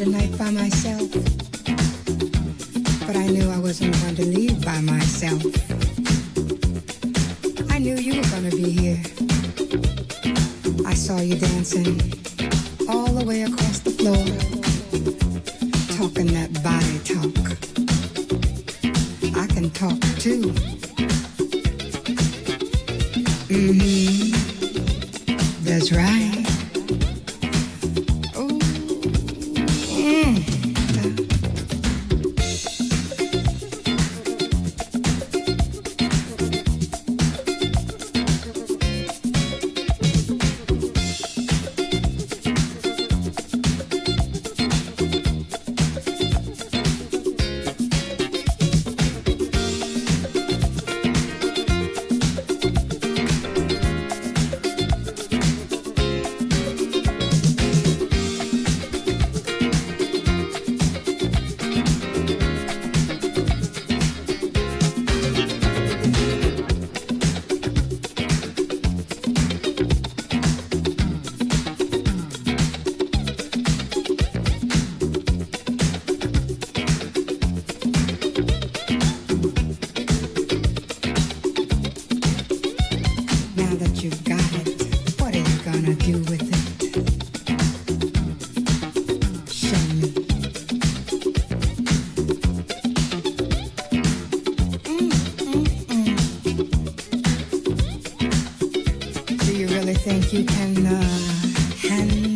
the night by myself. But I knew I wasn't going to leave by myself. I knew you were going to be here. I saw you dancing all the way across the floor, talking that body talk. I can talk too. Mm hmm Now that you've got it, what are you gonna do with it? Show me. Mm, mm, mm. Do you really think you can uh, handle